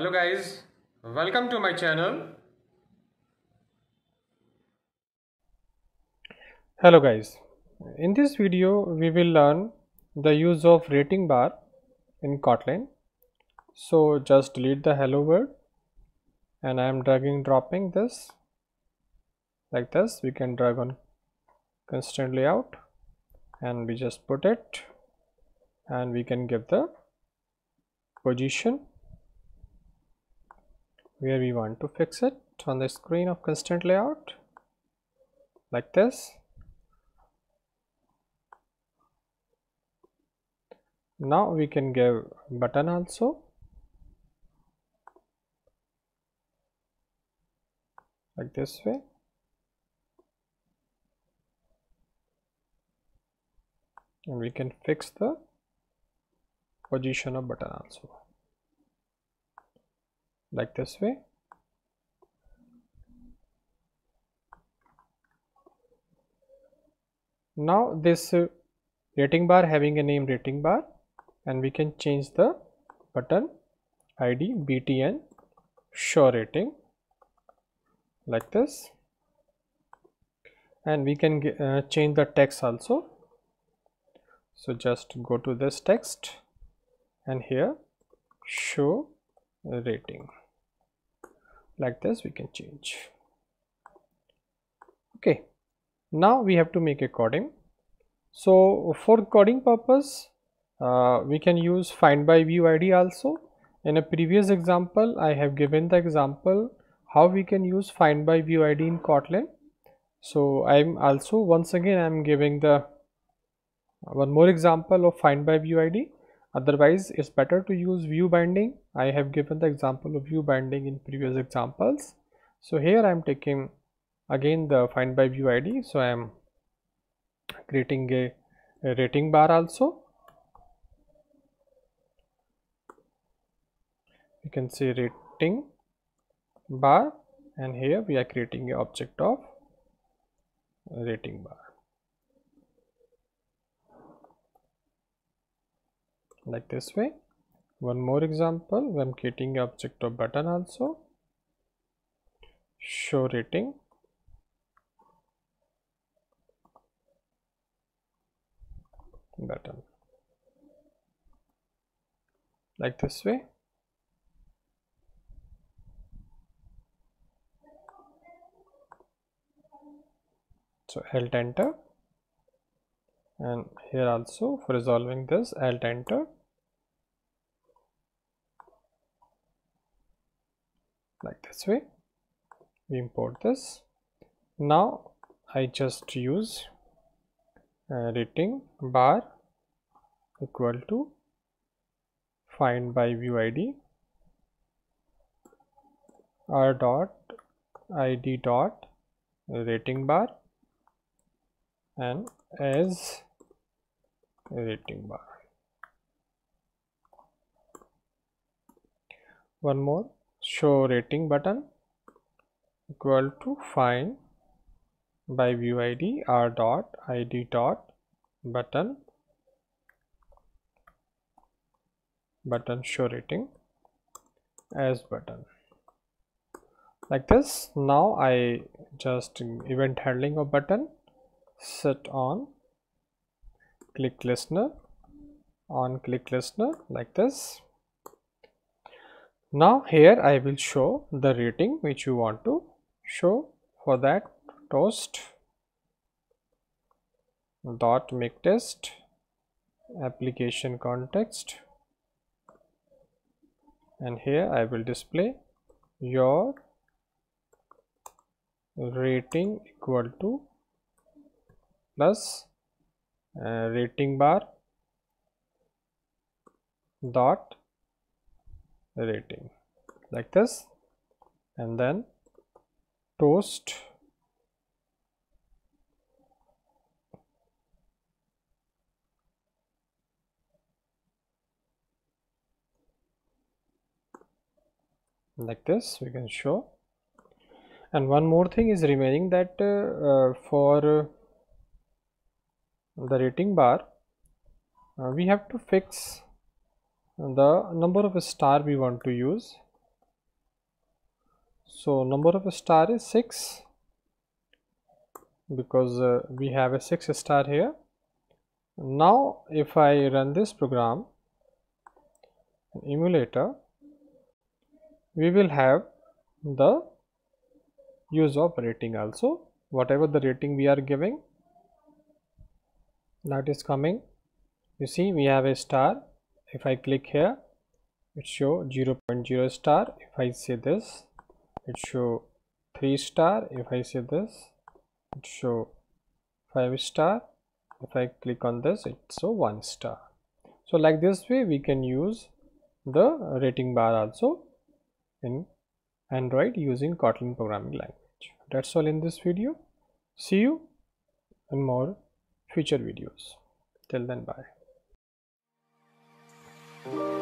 Hello guys, welcome to my channel. Hello guys, in this video we will learn the use of rating bar in Kotlin. So just delete the hello word and I am dragging dropping this like this we can drag on constraint layout and we just put it and we can give the position where we want to fix it on the screen of constraint layout like this. Now we can give button also. Like this way. And we can fix the position of button also like this way. Now this uh, rating bar having a name rating bar and we can change the button. Id btn show rating like this. And we can uh, change the text also. So just go to this text and here show rating. Like this we can change. Okay. Now we have to make a coding. So for coding purpose uh, we can use find by view id also. In a previous example i have given the example how we can use find by view id in kotlin. So i'm also once again i'm giving the one more example of find by view id otherwise it's better to use view binding. I have given the example of view binding in previous examples. So here i'm taking again the find by view id so i am creating a, a rating bar also. You can see rating bar. And here we are creating a object of rating bar like this way. One more example i'm creating object of button also. Show rating. Button. Like this way. So alt enter. And here also for resolving this alt enter like this way. We import this. Now I just use uh, rating bar equal to find by view id r dot id dot rating bar and as rating bar. One more show rating button equal to find by view id r dot id dot button button show rating as button. Like this now i just event handling of button set on click listener on click listener like this now here I will show the rating which you want to show for that toast dot make text application context and here I will display your rating equal to plus uh, rating bar dot rating. Like this. And then toast. Like this we can show. And one more thing is remaining that uh, uh, for uh, the rating bar uh, we have to fix the number of star we want to use. So number of star is 6 because uh, we have a 6 star here. Now if I run this program emulator we will have the use of rating also. Whatever the rating we are giving that is coming. You see we have a star if I click here it show 0, 0.0 star. If I say this it show 3 star. If I say this it show 5 star. If I click on this it show 1 star. So like this way we can use the rating bar also in Android using Kotlin programming language. That's all in this video. See you in more future videos. Till then bye Thank you.